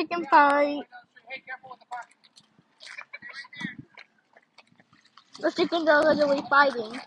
chicken fight. The chickens are literally fighting.